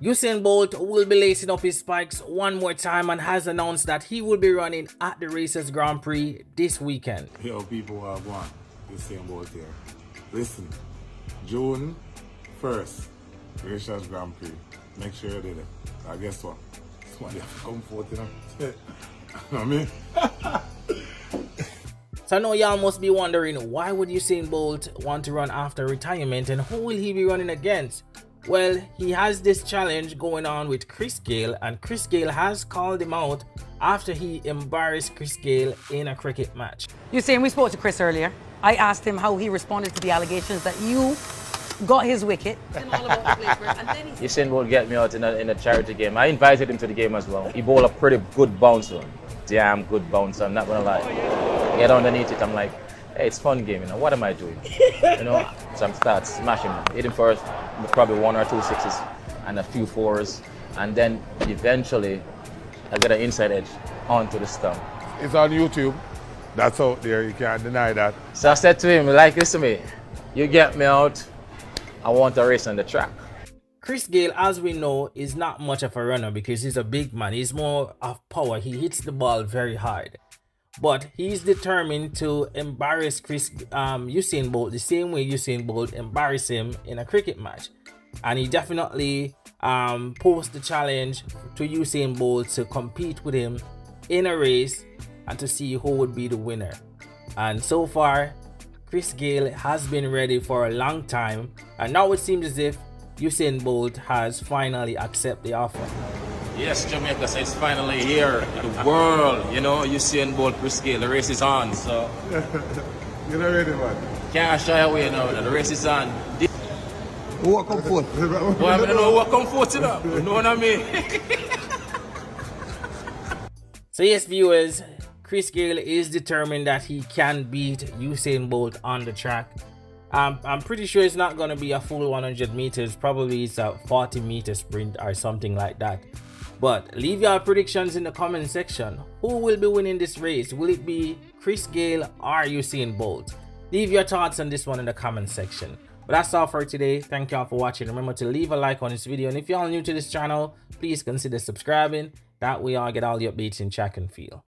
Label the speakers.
Speaker 1: Usain Bolt will be lacing up his spikes one more time and has announced that he will be running at the Racers Grand Prix this weekend.
Speaker 2: Yo, people are going. Usain Bolt here. Listen, June 1st, Racers Grand Prix. Make sure you did it. I guess what? Somebody have to come forth, you know? I mean?
Speaker 1: So I know y'all must be wondering why would Usain Bolt want to run after retirement and who will he be running against? Well, he has this challenge going on with Chris Gayle and Chris Gayle has called him out after he embarrassed Chris Gayle in a cricket match.
Speaker 3: Usain, we spoke to Chris earlier. I asked him how he responded to the allegations that you got his wicket.
Speaker 4: Usain Bolt get me out in a, in a charity game. I invited him to the game as well. He bowled a pretty good bouncer. Damn good bouncer, I'm not gonna lie get underneath it. I'm like, hey, it's fun game, you know. What am I doing? you know, so I'm start smashing, hitting first, probably one or two sixes and a few fours, and then eventually I get an inside edge onto the stump.
Speaker 2: It's on YouTube. That's out there. You can't deny that.
Speaker 4: So I said to him, like, listen to me. You get me out. I want a race on the track.
Speaker 1: Chris Gayle, as we know, is not much of a runner because he's a big man. He's more of power. He hits the ball very hard but he's determined to embarrass Chris um, Usain Bolt the same way Usain Bolt embarrassed him in a cricket match. And he definitely um, posed the challenge to Usain Bolt to compete with him in a race and to see who would be the winner. And so far, Chris Gayle has been ready for a long time, and now it seems as if Usain Bolt has finally accepted the offer.
Speaker 4: Yes, Jamaica so it's finally here. The world, you know, Usain Bolt per scale. The race is on, so.
Speaker 2: You're not ready, man.
Speaker 4: Can't shy away now. The race is on.
Speaker 2: Who come forth?
Speaker 4: Well, I don't know who come forth, you know. You know what I mean?
Speaker 1: so yes, viewers, Chris Gayle is determined that he can beat Usain Bolt on the track. Um, I'm pretty sure it's not going to be a full 100 meters. Probably it's a 40 meter sprint or something like that. But leave your predictions in the comment section. Who will be winning this race? Will it be Chris Gayle or Usain Bolt? Leave your thoughts on this one in the comment section. But that's all for today. Thank y'all for watching. Remember to leave a like on this video. And if y'all new to this channel, please consider subscribing. That way I'll get all the updates in track and field.